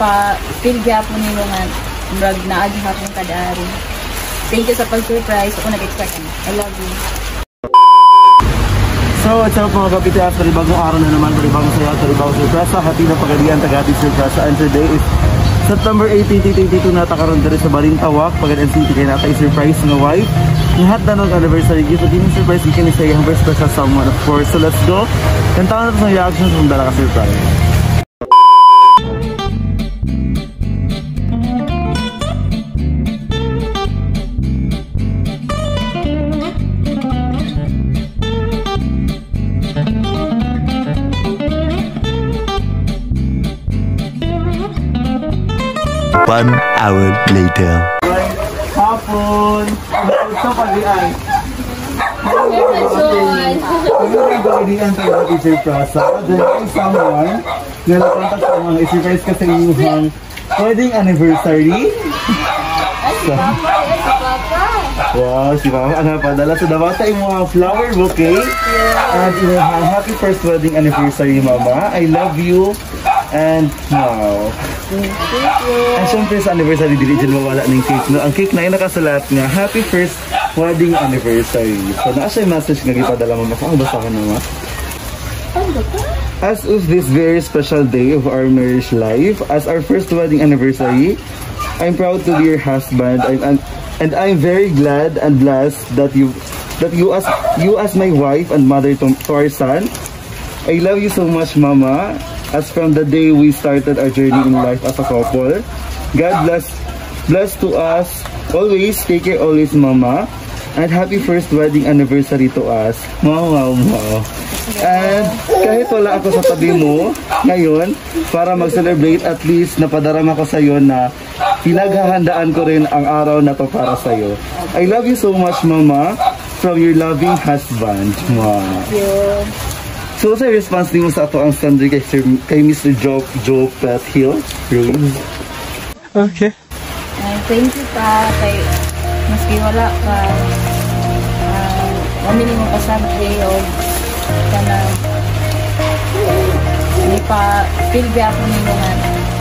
pa feel gyapon nimo nga murag naagi hapon kada ari. Thank you sa pag-surprise. Ako nag-expect. I love you. So, what's up mga kapitias? Panibagong araw na naman, panibagong saya, panibagong surpresa. Happy na pagalian, tagati surpresa. And today is September 18, 2022 na takaroon diri sa Balintawak. Pagalian city kay natay surprise nga wife. Lahat na ng anniversary gift. Pag surprise, ikin isa yung very special someone of course. So, let's go. Kantaan na ito sa reactions kung dala ka surprise. One hour later. Hapon! Ito pag-iay. Pag-iay sa mga teacher prasa. There is someone na nakontak sa mga surprise ka sa inyong wedding anniversary. So, wow, si Mama ano padala sa dawata yung mga flower bouquet. And yung happy first wedding anniversary, Mama. I love you. And wow. Ang syempre sa anniversary, dili dyan mawala ng cake. No? Ang cake na ay nakasalat nga, happy first wedding anniversary. So, naa siya message nga gipadala mo. Ang basa ka naman. As of this very special day of our marriage life, as our first wedding anniversary, I'm proud to be your husband. I'm, and, and I'm very glad and blessed that you that you as you as my wife and mother to, to our son. I love you so much, Mama. As from the day we started our journey in life as a couple, God bless bless to us always. Take care always, Mama. And happy first wedding anniversary to us. Wow, wow, wow. And kahit wala ako sa tabi mo ngayon, para mag-celebrate, at least napadarama ko sa iyo na pinaghahandaan ko rin ang araw na to para sa iyo. I love you so much, Mama, from your loving husband. Wow. So, sa response din mo sa ato ang standard kay, Sir, kay Mr. Joe, Joe Pet Hill, Ruiz. Okay. Ay, thank you pa kay maski wala ka uh, mamili mo pasabi o kana hindi pa feel gyapon nimo nga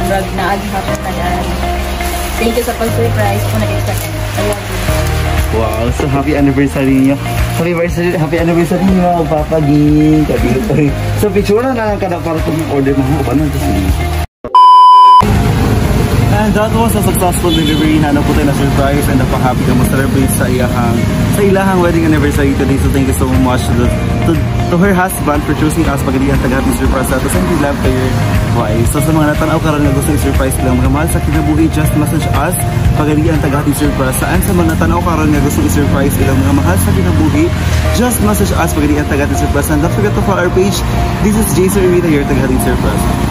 murag naagi hapon kada ari. Thank you sa pag-surprise. Ako nag-expect. I love you. Wow, so happy anniversary niyo. Happy anniversary, happy anniversary niyo, Papa G. So, picture na lang ka na para kung order mo. Ano ito And that was a successful delivery na po tayo na surprise and napaka-happy ka ma-celebrate sa iyahang sa ilahang wedding anniversary today. So thank you so much to, to, to her husband for choosing us pagali ang tagat ng surprise nato. Send you love to your wife. So sa mga natanaw karon nga gusto i-surprise lang mga mahal sa kinabuhi, just message us pagali ang tagat ng surprise. And sa mga natanaw karon nga gusto i-surprise ilang mga mahal sa kinabuhi, just message us pagali ang tagat ng surprise. And don't forget to follow our page. This is Jason Rita, your tagat ng surprise.